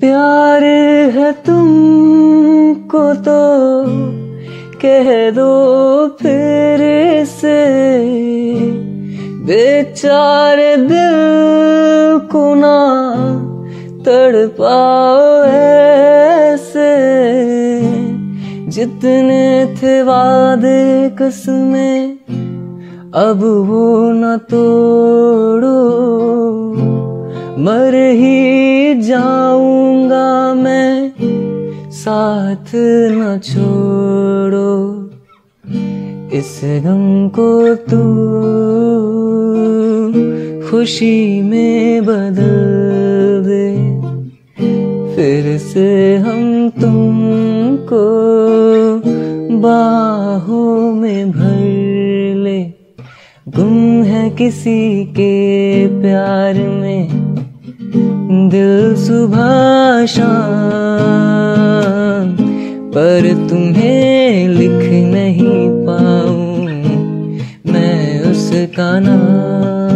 प्यार है तुमको तो कह दो फिर से। बेचारे दिल को ना तड़पाओ ऐसे। जितने थे वादे कसमें, अब वो न तोड़ो। मर ही जाऊँगा मैं, साथ न छोड़ो। इस गम को तू खुशी में बदल दे। फिर से हम तुमको बाहों में भर ले। गुम है किसी के प्यार में दिल सुबह शाम पर तुम्हें लिख नहीं पाऊँ मैं उसका नाम।